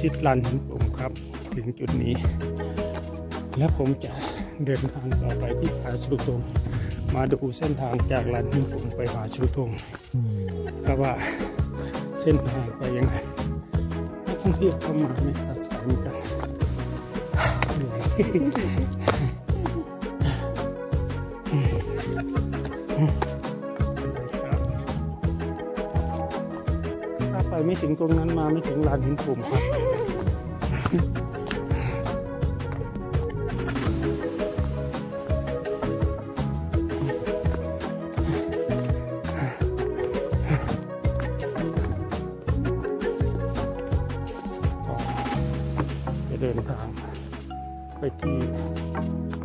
ชิดลานหินปุ่มครับ ถึงจุดนี้ และผมจะเดินทางต่อไปที่ผาชูธงมาดูเส้นทางจากลานหินปุ่มไปผาชูธงครับว่าเส้นทางไปยังไงนักท่องเที่ยวเข้ามาไม่ขาดสายเหมือนกันเหนื่อยถ้ ไปไม่ถึงตรงนั้นมาไม่ถึงลานหินปุ่มครับจะเดินทางไปที่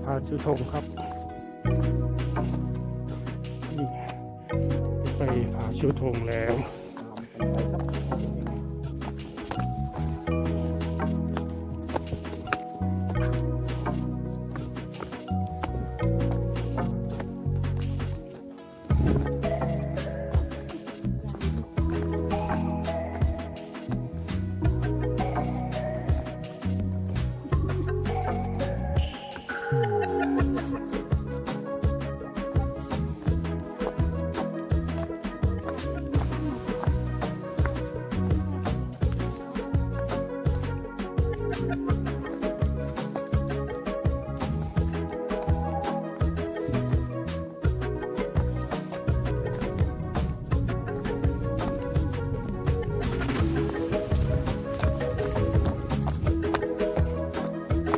พาชุธงครับนี่ไปผาชุธงแล้ว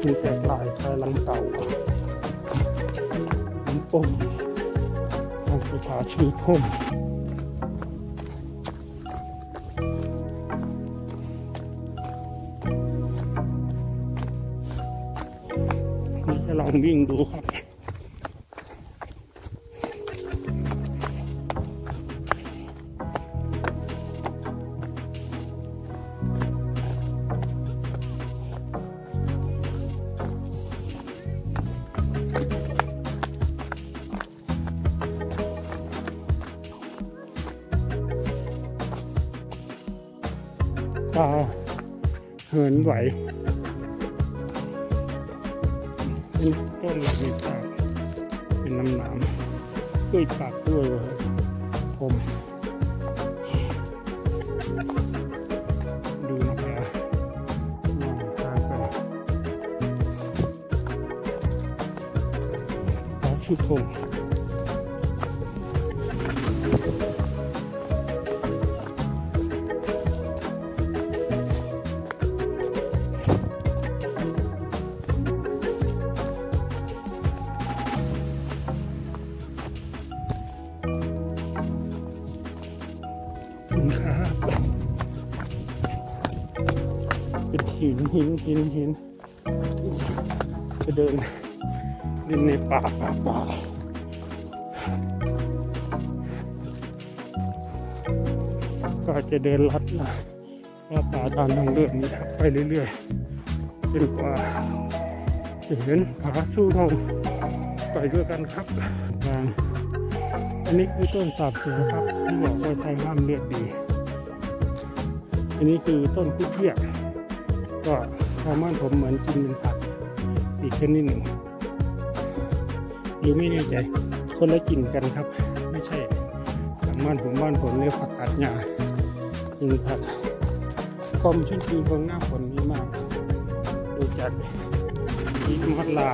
มีแต่ลายชายลังเก่าน้ำปมทางประชาชื่อทมนี่จะลองวิ่งดูครับ ตาเหินไหวเป็นต้นหลักมีปาเป็นน้ำหนามด้วยปากด้วยผมดูนะครับมองทางไปปลาชื่อผมคุณ หินหินหินหินจะเดินเดินในป่าป่าป่าก็จะเดินลัดนะว่าป่าตามทางเดินนี้ครับไปเรื่อยๆจนกว่าจะเห็นผาสู้ทองไปด้วยกันครับทางอันนี้คือต้นสาบเสือครับที่บอกว่าใช้ห้ามเลือดดี อันนี้คือต้นพุเพียก ก็ชาวบ้านผมเหมือนกินเป็นผักอีกชนิดหนึ่งหรือไม่แน่ใจคนละกลิ่นกันครับ ไม่ใช่ทางบ้านผมบ้านผมเรียกผักกาดหญ้าเป็นผักความชุ่มชื้นของหน้าฝนนี้มากดูจากอีมอดลา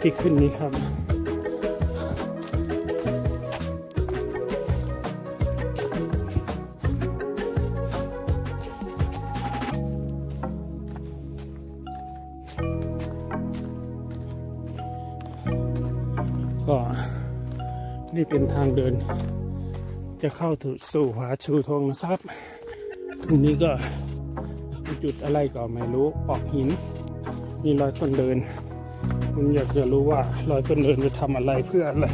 ที่ขึ้นนี้ครับ นี่เป็นทางเดิน จะเข้าถึงสู่ผาชูธงนะครับตรงนี้ก็จุดอะไรก็ไม่รู้ปอกหิน มีรอยคนเดินผมอยากจะรู้ว่ารอยคนเดินจะทำอะไรเพื่ออะไร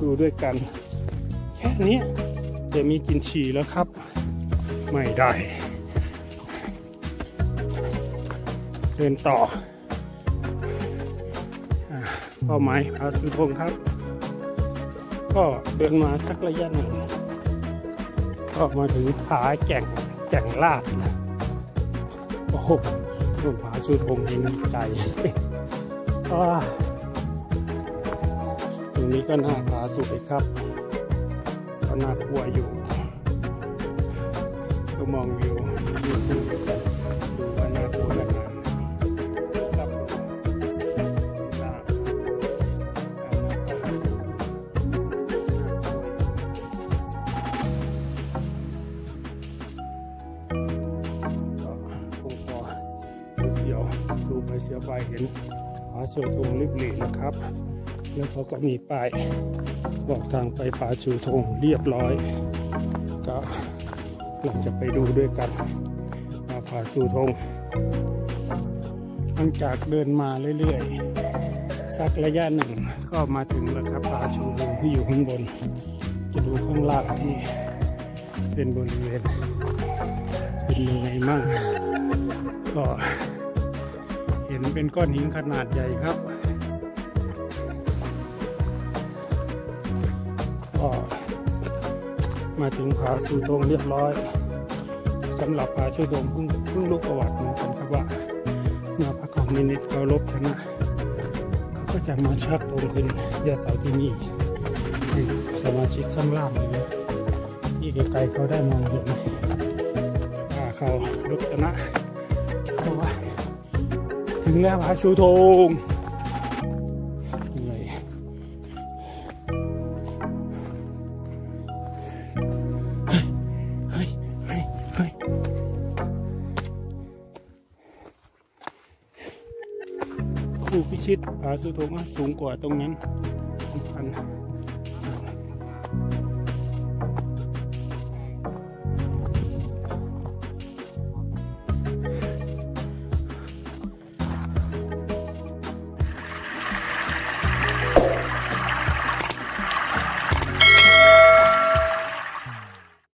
ดูด้วยกัน แค่นี้จะมีกินฉี่แล้วครับ ไม่ได้ เดินต่อเป้าหมายผาสุพงครับ ก็เดินมาสักระยะหนึ่งก็มาถึงผาแก่งแก่งลาดโอ้โหลงผาสุดงเห็นใจอ่าตรงนี้ก็น่าผาสุดเลยครับก็น่ากลัวอยู่ ก็มองวิววิว ไปเสียเห็นผาโซทงลิบหลีนะครับ แล้วเขาก็มีป้ายบอกทางไปผาชูธงเรียบร้อย ก็เราจะไปดูด้วยกันมาผาชูธงหลังจากเดินมาเรื่อยๆ สักระยะหนึ่งก็มาถึงแล้วครับผาชูธงที่อยู่ข้างบน จะดูข้างล่างที่เป็นบริเวณเป็นยังไงมั่งก็ เห็นเป็นก้อนหินขนาดใหญ่ครับก็มาถึงผาสูตรงเรียบร้อยสำหรับผาชูตรงเพิ่งเพิ่งรู้ประวัติเหมือนกันครับว่าเมื่อพระของมินิตเขาลบชนะเขาก็จะมาชักตรงขึ้นยอดเสาที่นี่สมาชิกข้างล่างเลยที่ไกลๆเขาได้มองเห็นว่าเขาลบชนะ ถึงแล้วผาชูธงเหนื่อยเฮ้ยเฮ้ยเฮ้ยครูพิชิตผาสุธงอะสูงกว่าตรงนั้น